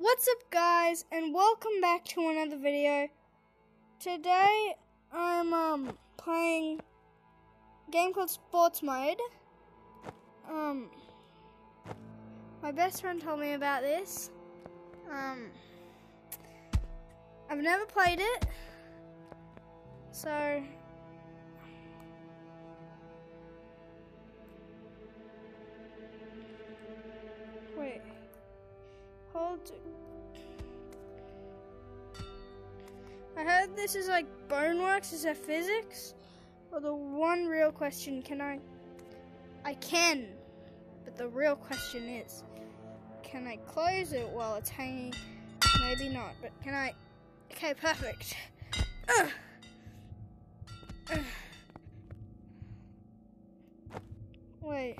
What's up guys and welcome back to another video. Today I'm um playing a game called Sports Mode. Um my best friend told me about this. Um I've never played it. So Hold. I heard this is like Boneworks. Is that physics? Well, the one real question can I? I can, but the real question is, can I close it while it's hanging? Maybe not, but can I? Okay, perfect. Ugh. Ugh. Wait.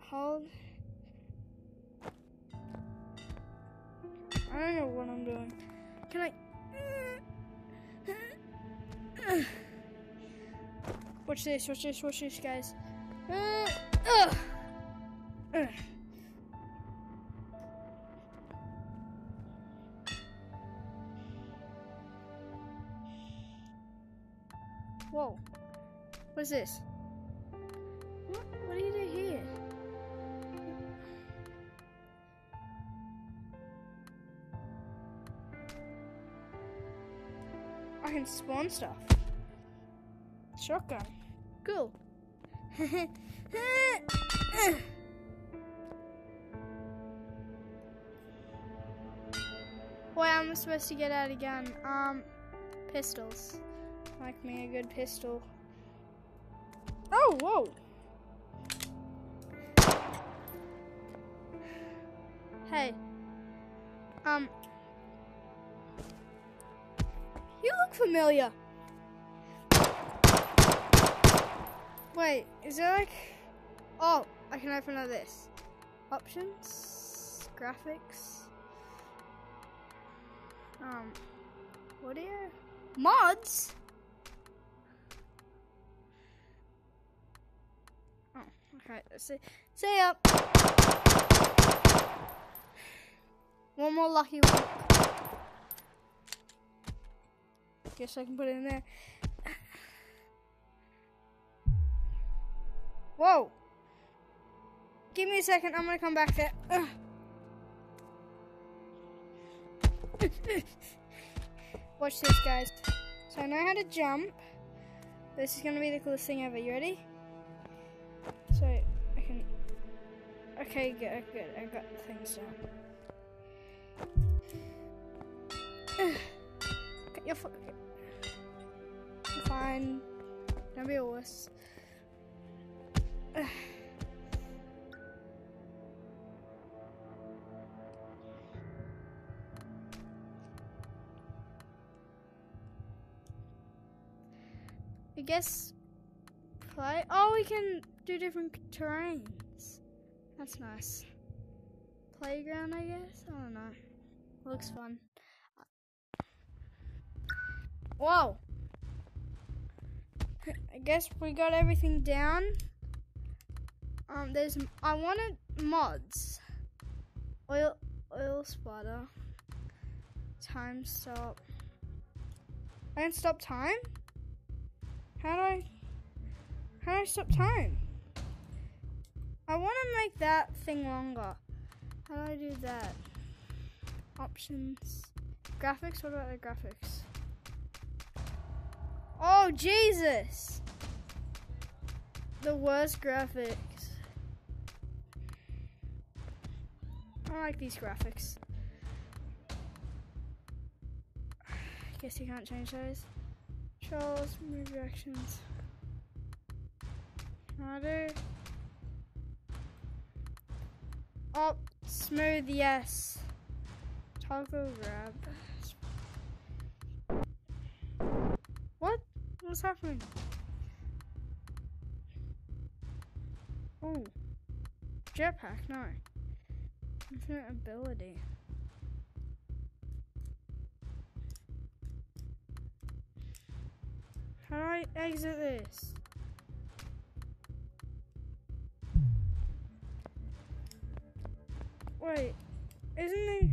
Hold. I don't know what I'm doing. Can I? Watch this, watch this, watch this, guys. Whoa. What is this? Can spawn stuff. Shotgun. Cool. Why am I supposed to get out a gun? Um, pistols. Like me a good pistol. Oh, whoa. Hey. Um, you look familiar. Wait, is there like... Oh, I can open up this. Options, graphics, um, what audio, mods? Oh, okay, let's see. See ya! One more lucky one. Guess I can put it in there. Whoa! Give me a second, I'm gonna come back there. Watch this, guys. So I know how to jump. This is gonna be the coolest thing ever. You ready? So I can. Okay, good, good. I got things down. You're f- You're fine. A wuss. I guess play. Oh, we can do different terrains. That's nice. Playground, I guess. I don't know. Looks fun. Uh, Whoa. I guess we got everything down. Um, there's I wanted mods. Oil oil spotter. Time stop. I can stop time. How do I? How do I stop time? I want to make that thing longer. How do I do that? Options. Graphics. What about the graphics? Oh Jesus! The worst graphics. I like these graphics. Guess you can't change those. Controls, move reactions. How do? Oh, smooth, yes. Toggle grab. What's happening? Oh. Jetpack, no. Infinite ability. How do I exit this? Wait. isn't he?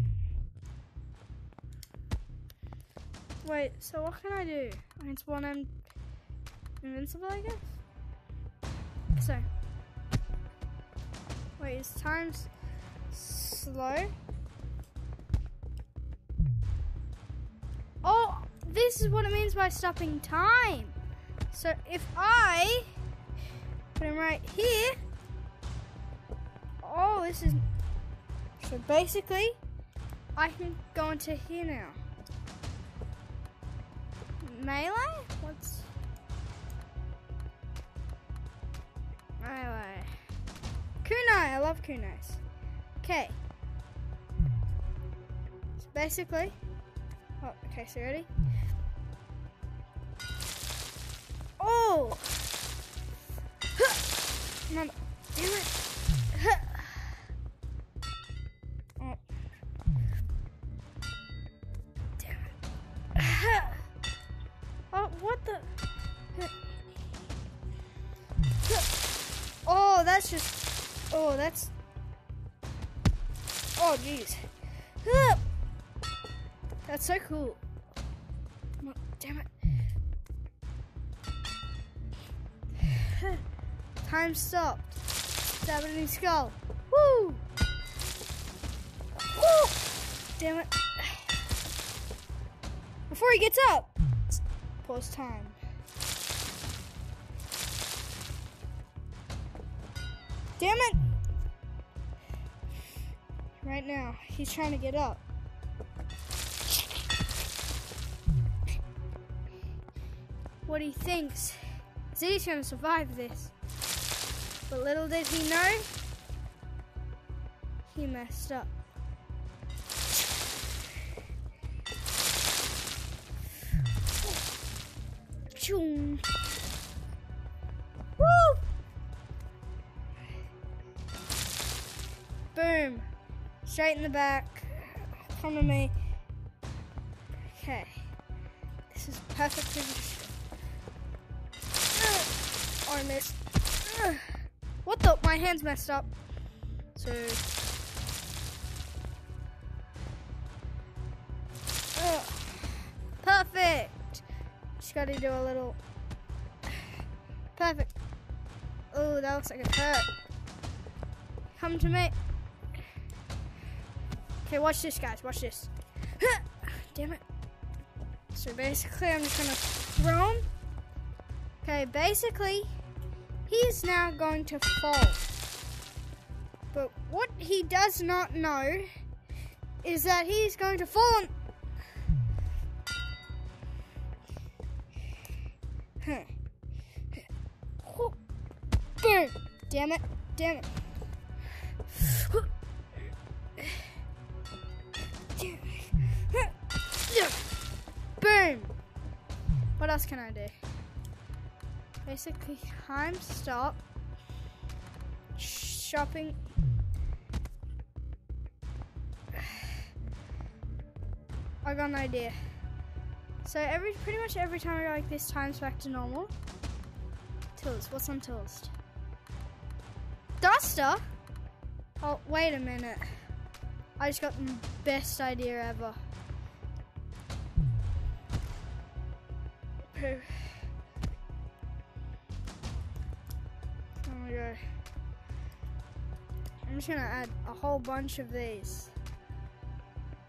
Wait, so what can I do? I can spawn him invincible, I guess? So. Wait, is time slow? Oh, this is what it means by stopping time. So if I put him right here, oh, this is. So basically, I can go into here now. Melee? What's. Melee. Kunai, I love kunais. Okay. So basically. Oh, okay, so ready? Oh! Mama, Oh, that's just. Oh, that's. Oh, jeez. That's so cool. Damn it. Time stopped. Stab it in skull. Woo! Woo! Damn it. Before he gets up. Pause time. Damn it! Right now, he's trying to get up. What he thinks is he's to survive this. But little did he know, he messed up. Choom. Straight in the back. Come to me. Okay. This is perfect position. Ugh. Oh, I missed. Ugh. What the? My hand's messed up. So. Ugh. Perfect. Just gotta do a little. Perfect. Oh, that looks like it hurt. Come to me. Okay, watch this, guys. Watch this. Damn it. So basically, I'm just gonna throw him. Okay, basically, he's now going to fall. But what he does not know is that he's going to fall on. Boom! Damn it! Damn it! Can I do? Basically, time stop. Shopping. I got an idea. So every pretty much every time I go like this, time's back to normal. Tools. What's on tools? Duster. Oh wait a minute. I just got the best idea ever. Just gonna add a whole bunch of these.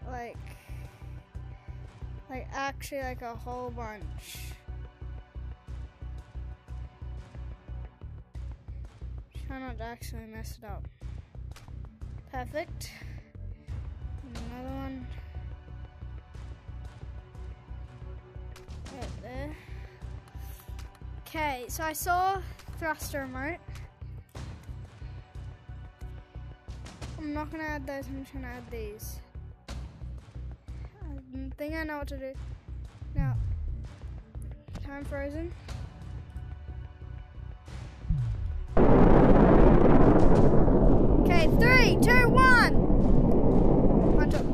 Like, like actually like a whole bunch. Try not to actually mess it up. Perfect. Another one. Right there. Okay, so I saw thruster remote. Not gonna add those, I'm just gonna add these. I think I know what to do. Now, time frozen. Okay, three, two, one. One, two.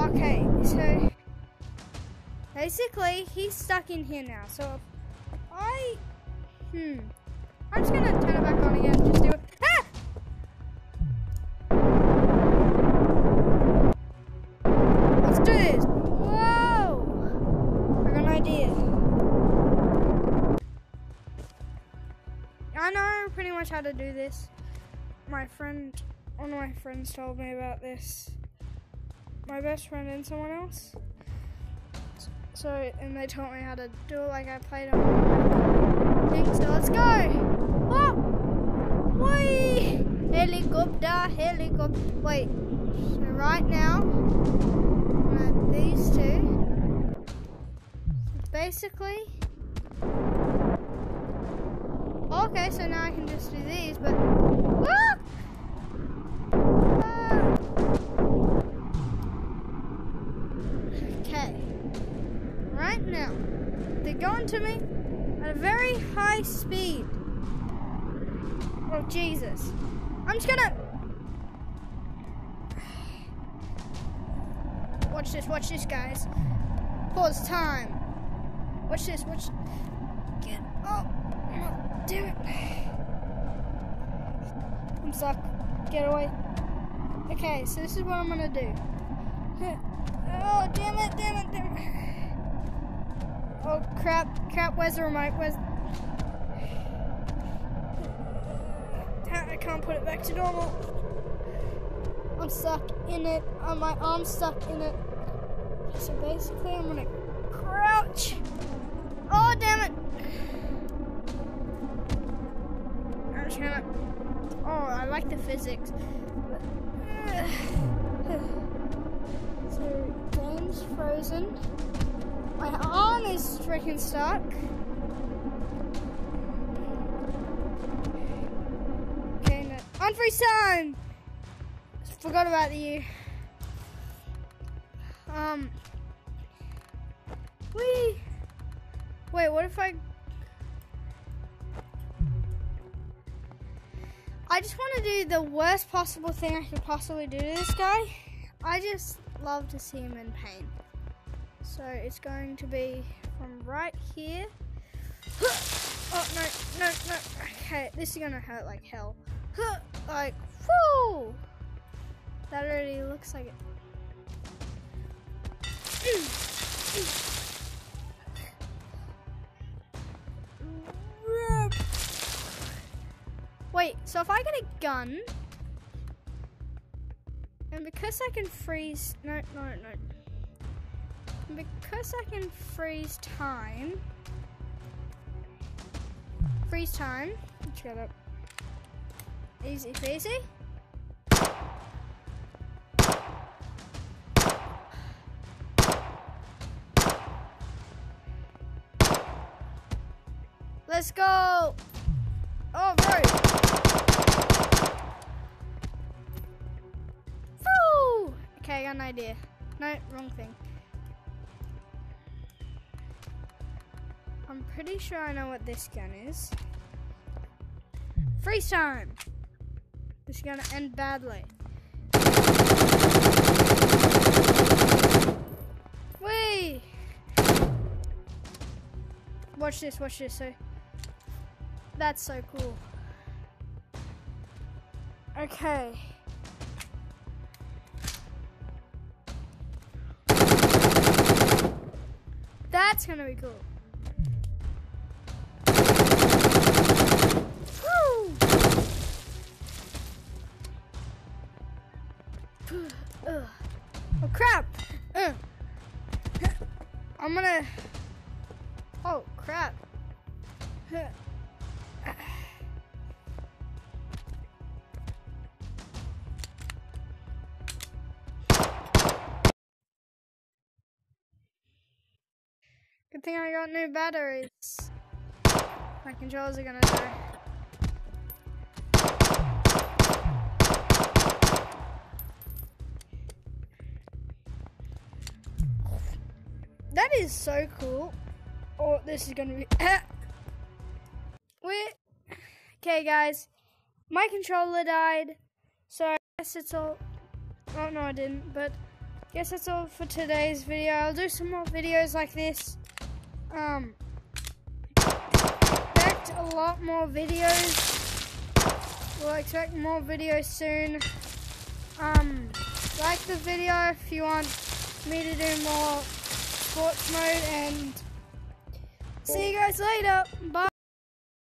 Okay, so basically he's stuck in here now. So I, hmm, I'm just gonna turn it back on again. Do this. My friend, one of my friends told me about this. My best friend and someone else. So, and they taught me how to do it like I played on thing. So let's go. Oh, wait, helicopter, helicopter. Wait. So right now, these two. Basically. Okay, so now I can just do these, but. Ah! Ah! Okay. Right now, they're going to me at a very high speed. Oh, Jesus. I'm just gonna. Watch this, watch this, guys. Pause time. Watch this, watch. Damn it. I'm stuck. Get away. Okay, so this is what I'm gonna do. Oh, damn it, damn it, damn it. Oh, crap, crap, where's the remote? Where's... I can't put it back to normal. I'm stuck in it. Oh, my arm's stuck in it. So basically, I'm gonna crouch. Oh, damn it. Oh, I like the physics. But, so, game's frozen. My arm is freaking stuck. Okay, no. Unfreeze time! Forgot about you. Um. Wee. Wait, what if I. I just want to do the worst possible thing I could possibly do to this guy. I just love to see him in pain. So it's going to be from right here. Oh, no, no, no. Okay, this is going to hurt like hell. Like, whoo! That already looks like it. Wait, so if I get a gun, and because I can freeze, no, no, no. Because I can freeze time, freeze time, shut up. Easy peasy. Let's go. Oh, right. An idea. No, wrong thing. I'm pretty sure I know what this gun is. Freeze time! This is gonna end badly. Whee! Watch this, watch this. So that's so cool. Okay. That's gonna be cool. Woo! Oh crap! Uh. I'm gonna. Good thing I got new batteries. My controllers are gonna die. That is so cool. Oh, this is gonna be. Wait. Okay, guys. My controller died. So I guess it's all. Oh, no, I didn't. But I guess that's all for today's video. I'll do some more videos like this. Um. Expect a lot more videos. We'll expect more videos soon. Um. Like the video if you want me to do more sports mode and see you guys later. Bye.